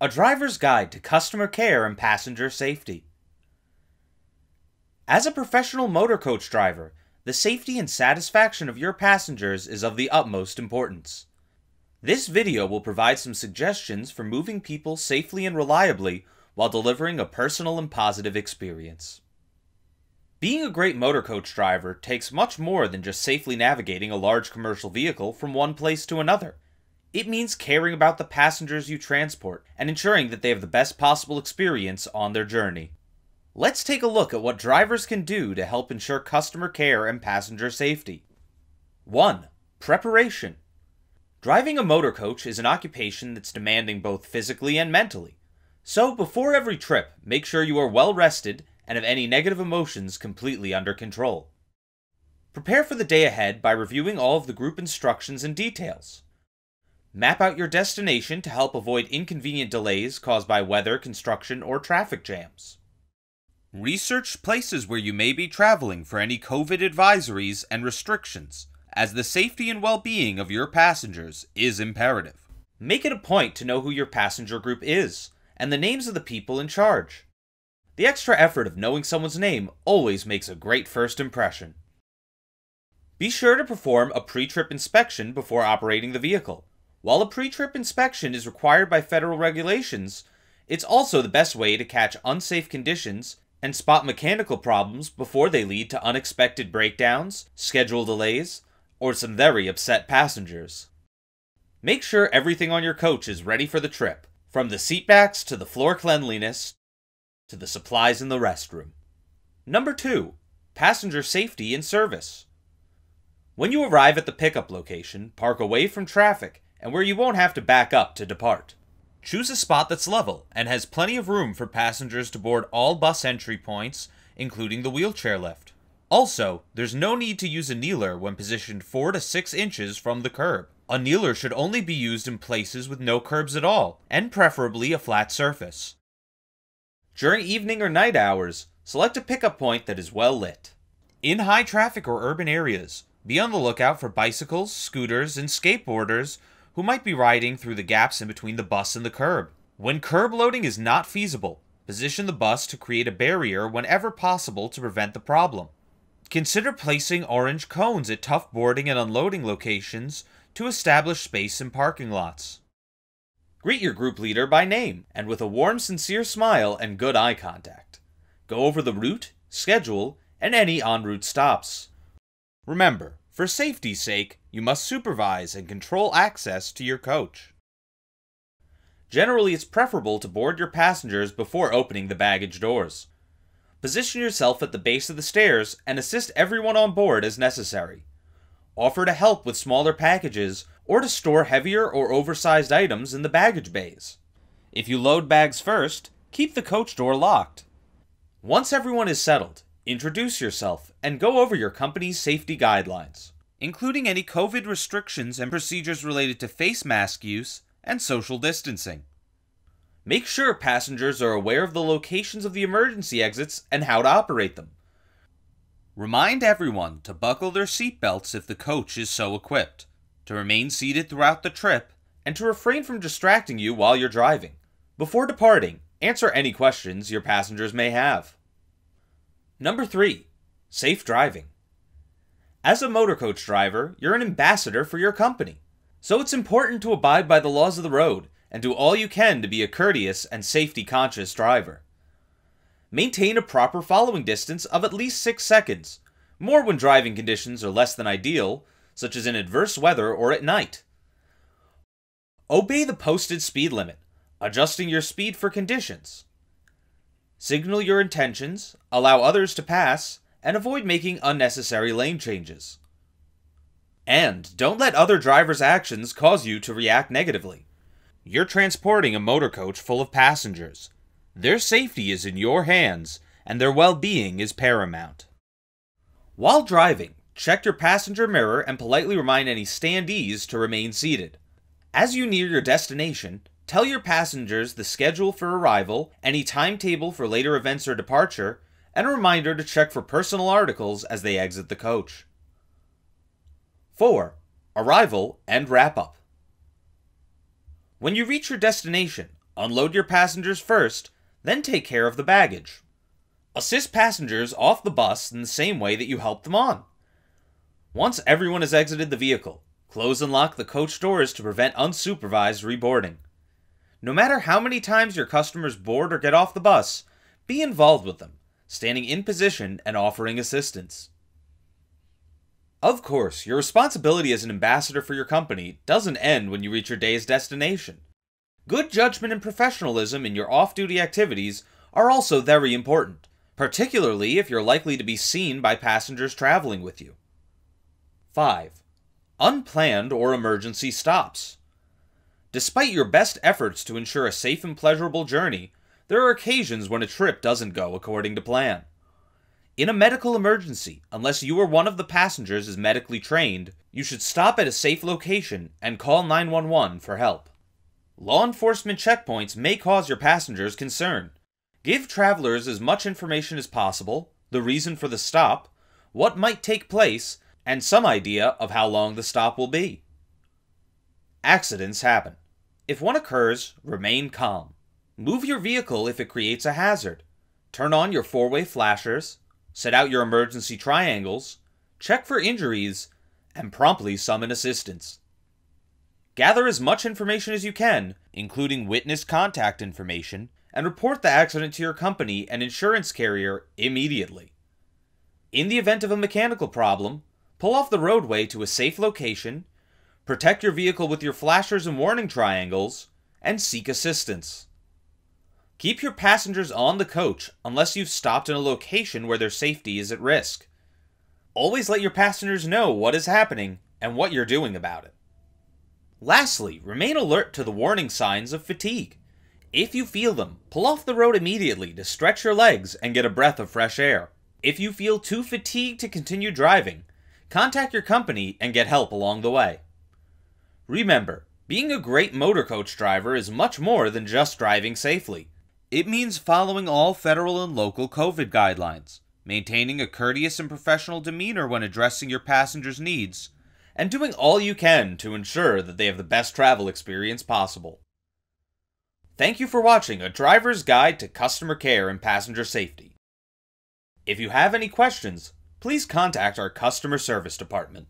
A Driver's Guide to Customer Care and Passenger Safety. As a professional motor coach driver, the safety and satisfaction of your passengers is of the utmost importance. This video will provide some suggestions for moving people safely and reliably while delivering a personal and positive experience. Being a great motor coach driver takes much more than just safely navigating a large commercial vehicle from one place to another. It means caring about the passengers you transport and ensuring that they have the best possible experience on their journey. Let's take a look at what drivers can do to help ensure customer care and passenger safety. 1. Preparation. Driving a motor coach is an occupation that's demanding both physically and mentally. So, before every trip, make sure you are well rested and have any negative emotions completely under control. Prepare for the day ahead by reviewing all of the group instructions and details. Map out your destination to help avoid inconvenient delays caused by weather, construction, or traffic jams. Research places where you may be traveling for any COVID advisories and restrictions, as the safety and well being of your passengers is imperative. Make it a point to know who your passenger group is and the names of the people in charge. The extra effort of knowing someone's name always makes a great first impression. Be sure to perform a pre trip inspection before operating the vehicle. While a pre trip inspection is required by federal regulations, it's also the best way to catch unsafe conditions and spot mechanical problems before they lead to unexpected breakdowns, schedule delays, or some very upset passengers. Make sure everything on your coach is ready for the trip, from the seatbacks to the floor cleanliness to the supplies in the restroom. Number two, passenger safety and service. When you arrive at the pickup location, park away from traffic and where you won't have to back up to depart. Choose a spot that's level and has plenty of room for passengers to board all bus entry points, including the wheelchair lift. Also, there's no need to use a kneeler when positioned 4 to 6 inches from the curb. A kneeler should only be used in places with no curbs at all, and preferably a flat surface. During evening or night hours, select a pickup point that is well lit. In high traffic or urban areas, be on the lookout for bicycles, scooters, and skateboarders who might be riding through the gaps in between the bus and the curb. When curb loading is not feasible, position the bus to create a barrier whenever possible to prevent the problem. Consider placing orange cones at tough boarding and unloading locations to establish space in parking lots. Greet your group leader by name and with a warm, sincere smile and good eye contact. Go over the route, schedule, and any en route stops. Remember, for safety's sake, you must supervise and control access to your coach. Generally, it's preferable to board your passengers before opening the baggage doors. Position yourself at the base of the stairs and assist everyone on board as necessary. Offer to help with smaller packages or to store heavier or oversized items in the baggage bays. If you load bags first, keep the coach door locked. Once everyone is settled, introduce yourself and go over your company's safety guidelines, including any COVID restrictions and procedures related to face mask use and social distancing. Make sure passengers are aware of the locations of the emergency exits and how to operate them. Remind everyone to buckle their seatbelts if the coach is so equipped to remain seated throughout the trip, and to refrain from distracting you while you're driving. Before departing, answer any questions your passengers may have. Number 3. Safe driving. As a motor coach driver, you're an ambassador for your company. So it's important to abide by the laws of the road and do all you can to be a courteous and safety conscious driver. Maintain a proper following distance of at least 6 seconds, more when driving conditions are less than ideal, such as in adverse weather or at night. Obey the posted speed limit, adjusting your speed for conditions. Signal your intentions, allow others to pass, and avoid making unnecessary lane changes. And don't let other drivers' actions cause you to react negatively. You're transporting a motor coach full of passengers. Their safety is in your hands, and their well being is paramount. While driving, Check your passenger mirror and politely remind any standees to remain seated. As you near your destination, tell your passengers the schedule for arrival, any timetable for later events or departure, and a reminder to check for personal articles as they exit the coach. 4. Arrival and wrap up. When you reach your destination, Unload your passengers first, then take care of the baggage. Assist passengers off the bus in the same way that you helped them on. Once everyone has exited the vehicle, close and lock the coach doors to prevent unsupervised reboarding. No matter how many times your customers board or get off the bus, be involved with them, standing in position and offering assistance. Of course, your responsibility as an ambassador for your company doesn't end when you reach your day's destination. Good judgment and professionalism in your off duty activities are also very important, particularly if you're likely to be seen by passengers traveling with you. 5. Unplanned or emergency stops. Despite your best efforts to ensure a safe and pleasurable journey, there are occasions when a trip doesn't go according to plan. In a medical emergency, unless you or one of the passengers is medically trained, you should stop at a safe location and call 911 for help. Law enforcement checkpoints may cause your passengers concern. Give travelers as much information as possible, the reason for the stop, what might take place, and some idea of how long the stop will be. Accidents happen. If one occurs, remain calm. Move your vehicle if it creates a hazard. Turn on your four way flashers, set out your emergency triangles, check for injuries, and promptly summon assistance. Gather as much information as you can, including witness contact information, and report the accident to your company and insurance carrier immediately. In the event of a mechanical problem, pull off the roadway to a safe location, protect your vehicle with your flashers and warning triangles, and seek assistance. Keep your passengers on the coach unless you've stopped in a location where their safety is at risk. Always let your passengers know what is happening and what you're doing about it. Lastly, remain alert to the warning signs of fatigue. If you feel them, pull off the road immediately to stretch your legs and get a breath of fresh air. If you feel too fatigued to continue driving, contact your company and get help along the way. Remember, being a great motor coach driver is much more than just driving safely. It means following all federal and local COVID guidelines, maintaining a courteous and professional demeanor when addressing your passengers' needs, and doing all you can to ensure that they have the best travel experience possible. Thank you for watching A Driver's Guide to Customer Care and Passenger Safety. If you have any questions, please contact our customer service department.